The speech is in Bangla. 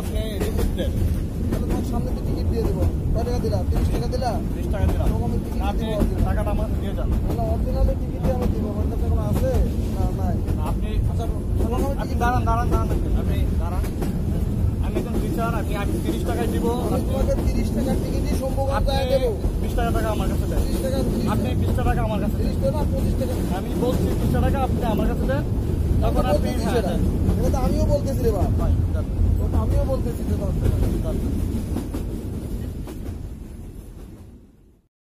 আপনি রিসিপ্ট দেন। তাহলে তোমার সামনে তো টিকিট দিয়ে দেবো। কয় টাকা দিলা? তিরিশ টাকা দিলা? বিশ টাকা দিলাম। আমি টিকিট আপনি টাকাটা আমার দিয়ে যান। তাহলে অরিজিনালি টিকিট আমি দিব। আমার কাছে কোনো আছে? না নাই। আপনি আচ্ছা আপনি দাঁড়ান দাঁড়ান দাঁড়ান আপনি দাঁড়ান। আমি একজন টিচার আপনি আমি তিরিশ টাকায় দিব। তোমাকে তিরিশ টাকার টিকিটই দেবো। বিশ টাকা টাকা আমার কাছে দেন। তিরিশ টাকা আপনি বিশ টাকা আমার কাছে তিরিশ টাকা পঁচিশ টাকা। আমি বলছি বিশ টাকা আপনি আমার কাছে দেন। তখন আপনি আমিও বলতেছি রে ওটা আমিও বলতেছি যে।